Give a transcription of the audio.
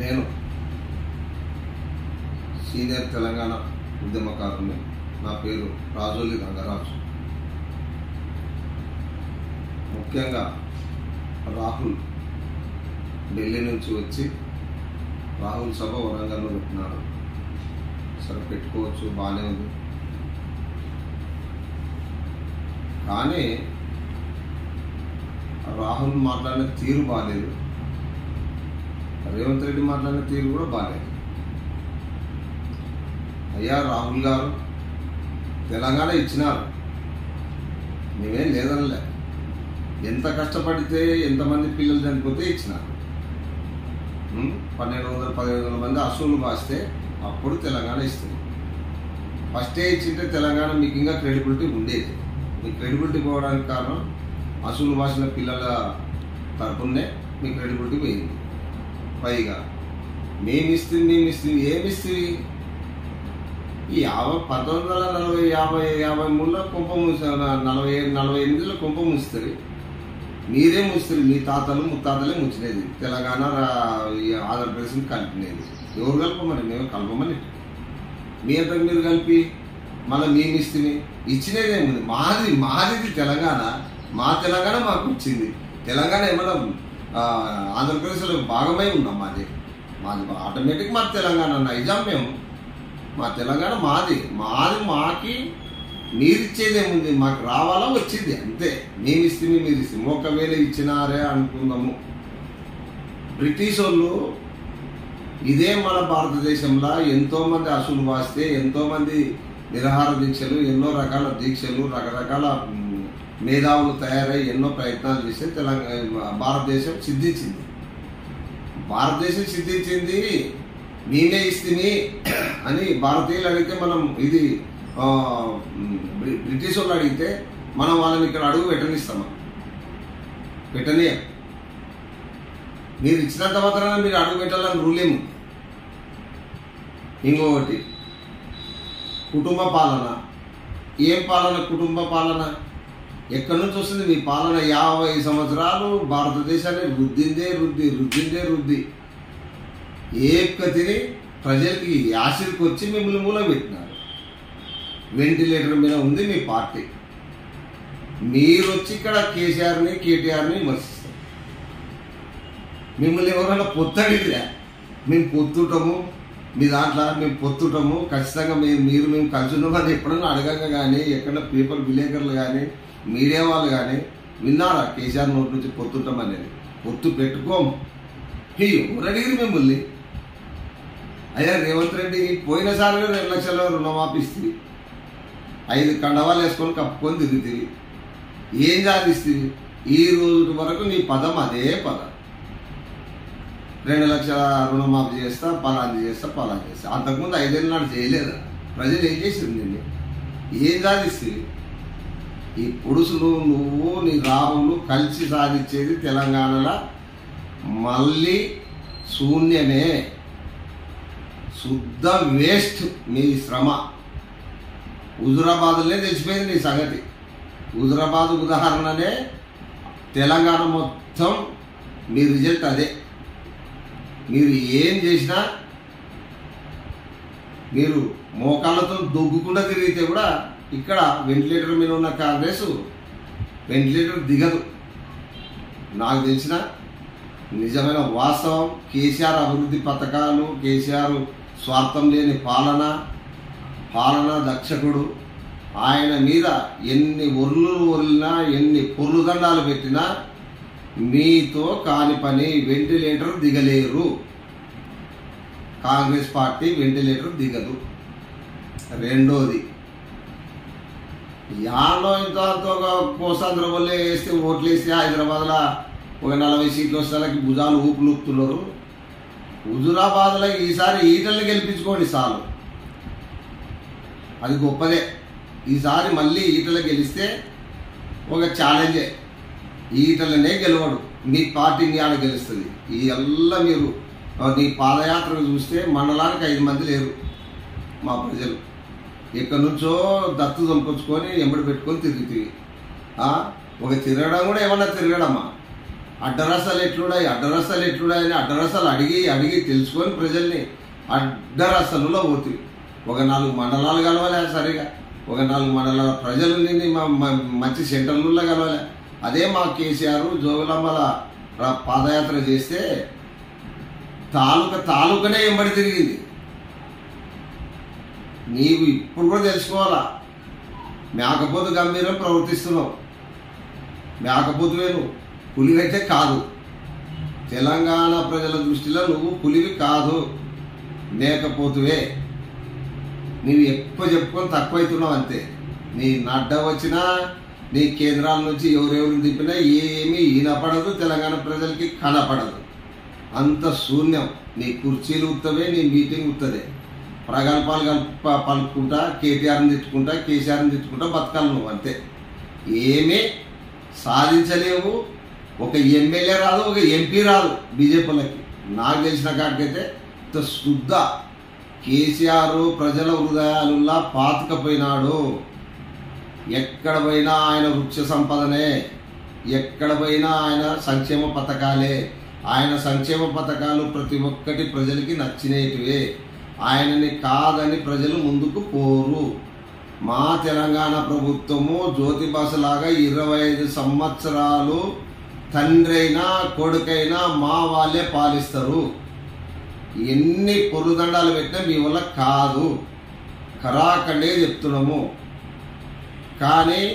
నేను సీనియర్ తెలంగాణ ఉద్యమకారుని. నా పేరు రాజోలి రంగరాజు. ముఖ్యంగా రాహుల్ ఢిల్లీ నుంచి వచ్చి రాహుల్ సభ వరంగల్లో పెట్టినాడు. సరే పెట్టుకోవచ్చు బాగానే ఉంది. కానీ రాహుల్ మాట్లాడిన తీరు బాగాలేదు. రేవంత్ రెడ్డి మాట్లాడిన తీరు కూడా బాగాలేదు. అయ్యా రాహుల్ గారు తెలంగాణ ఇచ్చినారు. మేమేం లేదనలే. ఎంత కష్టపడితే ఎంతమంది పిల్లలు చనిపోతే ఇచ్చినారు. పన్నెండు వందల పదిహేను వందల మంది అసూలు బాస్తే అప్పుడు తెలంగాణ ఇస్తుంది. ఫస్టే ఇచ్చింటే తెలంగాణ మీకు ఇంకా క్రెడిబిలిటీ ఉండేది. మీ క్రెడిబిలిటీ పోవడానికి కారణం అసూలు భాషల పిల్లల తరపునే మీ క్రెడిబిలిటీ పోయింది. పైగా మేము ఇస్తుంది మేము ఈ యాభై పంతొమ్మిది వందల నలభై యాభై యాభై మూడులో కుంభ నలభై నలభై ఎనిమిదిలో కుంభ మూస్తారు మీరే ముస్తుంది మీ తాతలు ముత్తాతలే ముచ్చినది తెలంగాణ ఆంధ్రప్రదేశ్ కలిపినది. ఎవరు కలపమని? మేము కలపమని. మీ అంతకు మీరు కలిపి మళ్ళీ మేము ఇస్తుంది ఇచ్చినదేముంది మాది మాది తెలంగాణ. మా తెలంగాణ మాకు ఇచ్చింది తెలంగాణ ఏమన్నా ఆంధ్రప్రదేశ్లో భాగమై ఉన్నాం మాది. మాది ఆటోమేటిక్ మా తెలంగాణ నైజాం మేము. మా తెలంగాణ మాది. మాది మాకి మీరు మాకు రావాలా? వచ్చింది. అంతే. మేము ఇస్తే మీరు ఇస్తే ఒకవేళ ఇచ్చినారే అనుకుందాము. బ్రిటిష్ వాళ్ళు ఇదే మన భారతదేశంలో ఎంతోమంది అసలు వాస్తే ఎంతోమంది నిరహార నిరాహార దీక్షలు ఎన్నో రకాల దీక్షలు రకరకాల మేధావులు తయారై ఎన్నో ప్రయత్నాలు చేస్తే తెలంగాణ భారతదేశం సిద్ధించింది. భారతదేశం సిద్ధించింది నేనే ఇస్తిని అని భారతీయులు అడిగితే మనం ఇది బ్రిటిష్ వాళ్ళు అడిగితే మనం వాళ్ళని ఇక్కడ అడుగు పెట్టనిస్తామా పెట్టని. మీరు ఇచ్చినంత మాత్రాన మీరు అడుగు పెట్టాలని రూలేము ఇంకొకటి కుటుంబ పాలన. ఏం పాలన? కుటుంబ పాలన. ఎక్కడి నుంచి వస్తుంది? మీ పాలన యాభై సంవత్సరాలు భారతదేశాన్ని రుద్దిందే రుద్ది రుద్దిందే రుద్ది. ఏకతిని ప్రజలకి యాసిడ్కి వచ్చి మిమ్మల్ని మూలబెట్టినారు. వెంటిలేటర్ మీద ఉంది మీ పార్టీ. మీరు వచ్చి ఇక్కడ కేసీఆర్ని కేటీఆర్ని విమర్శిస్తారు. మిమ్మల్ని ఎవరైనా పొత్తడిదిరా? మేము పొత్తుంటాము మీ దాంట్లో మేము పొత్తుంటాము ఖచ్చితంగా మేము మీరు మేము కలిసి ఉన్నామని ఎప్పుడన్నా అడగక కానీ ఎక్కడ పేపర్ విలేకరులు కానీ మీడియా వాళ్ళు కానీ విన్నారా? కేసీఆర్ నోటి నుంచి పొత్తుంటాం అనేది. పొత్తు పెట్టుకోము హీ, ఎవరు మిమ్మల్ని. అయ్యా రేవంత్ రెడ్డి పోయినసారి రెండు లక్షల రుణమాపిస్తుంది ఐదు కండవాలు వేసుకొని కప్పుకొని తిరుగుతుంది ఏం సాధిస్తుంది ఈ రోజు వరకు నీ పదం అదే పదం. రెండు లక్షల రుణమాఫీ చేస్తా పలాంది చేస్తా పలాంది చేస్తా. అంతకుముందు ఐదేళ్ళ నాడు చేయలేదా? ప్రజలు ఏం చేసింది? నిన్ను ఏం సాధిస్తుంది ఈ పురుషులు నువ్వు నీ రాములు కలిసి సాధించేది తెలంగాణలో మళ్ళీ శూన్యమే. శుద్ధ వేస్ట్ మీ శ్రమ. హుజురాబాద్లోనే తెలిసిపోయింది నీ సంగతి. హుజురాబాద్ ఉదాహరణనే తెలంగాణ మొత్తం మీ రిజల్ట్ అదే. మీరు ఏం చేసినా మీరు మోకాళ్ళతో దొగ్గుకుండా తిరిగితే కూడా ఇక్కడ వెంటిలేటర్ మీద ఉన్న కాంగ్రెస్ వెంటిలేటర్ దిగదు. నాకు తెలిసిన నిజమైన వాస్తవం కేసీఆర్ అభివృద్ధి పథకాలు కేసీఆర్ స్వార్థం లేని పాలన పాలన దక్షకుడు ఆయన మీద ఎన్ని ఒర్లు ఒర్లినా ఎన్ని పొర్లు దండాలు పెట్టినా మీతో కాని పని వెంటిలేటర్ దిగలేరు. కాంగ్రెస్ పార్టీ వెంటిలేటర్ దిగదు. రెండోది యాడో ఇంత ఒక కోసాంధ్ర వేస్తే ఓట్లు వేస్తే హైదరాబాద్లో ఒక నలభై సీట్లు వస్తాలకి భుజాలు ఊపులుపుతున్నారు హుజురాబాద్లో ఈసారి ఈటల్ని గెలిపించుకోండి చాలు అది గొప్పదే. ఈసారి మళ్ళీ ఈటలు గెలిస్తే ఒక ఛాలెంజే ఈటలనే గెలవడు. మీ పార్టీ ఆడ గెలుస్తుంది. ఈ ఎల్లా మీరు నీ పాదయాత్రకు చూస్తే మండలానికి ఐదు మంది లేరు మా ప్రజలు. ఎక్కడి నుంచో దత్తు చంపుకొచ్చుకొని ఎంబడి పెట్టుకొని తిరుగుతుంది ఒక తిరగడం కూడా ఏమన్నా తిరగడమ్మా అడ్డరసాలు ఎట్లున్నాయి? అడ్డరసాలు ఎట్లున్నాయి అని అడ్డరసాలు అడిగి అడిగి తెలుసుకొని ప్రజల్ని అడ్డరసలులో పోతుంది ఒక నాలుగు మండలాలు కలవలే సరిగా. ఒక నాలుగు మండలాల ప్రజలని మంచి సెంటర్లలో కలవలే. అదే మా కేసీఆర్ జోగులమ్మల పాదయాత్ర చేస్తే తాలూకా తాలూకానే ఎంబడి తిరిగింది. నీవు ఇప్పుడు కూడా తెలుసుకోవాలా? మేకపోతు గంభీరం ప్రవర్తిస్తున్నావు. మేకపోతు వేరు పులివైతే కాదు. తెలంగాణ ప్రజల దృష్టిలో నువ్వు పులివి కాదు. మేకపోతువే. నీవు ఎక్కువ చెప్పుకొని తక్కువైతున్నావు అంతే. నీ నడ్డ వచ్చినా నీ కేంద్రాల నుంచి ఎవరెవరు దింపినా ఏమీ ఈనపడదు తెలంగాణ ప్రజలకి కనపడదు. అంత శూన్యం. నీ కుర్చీలు ఉత్తవే నీ మీటింగ్ ఉత్తదే. ప్రగల్పాలు కల్ప పలుకుంటా కేటీఆర్ని తిట్టుకుంటా కేసీఆర్ని తిట్టుకుంటా బతకాలి నువ్వు అంతే. ఏమీ సాధించలేవు. ఒక ఎమ్మెల్యే రాదు ఒక ఎంపీ రాదు బీజేపీలకి. నాకు తెలిసిన కాడికైతే ఇంత శుద్ధ కేసీఆర్ ప్రజల హృదయాలులా పాతకపోయినాడు. ఎక్కడ పోయినా ఆయన వృక్ష సంపదనే. ఎక్కడ పోయినా ఆయన సంక్షేమ పథకాలే. ఆయన సంక్షేమ పథకాలు ప్రతి ఒక్కటి ప్రజలకి నచ్చినేటివే ఆయనని కాదని ప్రజలు ముందుకు పోరు. మా తెలంగాణ ప్రభుత్వము జ్యోతిబాసులాగా ఇరవై ఐదు సంవత్సరాలు తండ్రి అయినా కొడుకైనా మా వాళ్ళే పాలిస్తారు. ఎన్ని పొరుదండాలు పెట్టినా మీ వల్ల కాదు. కరాకండే చెప్తున్నాము. కానీ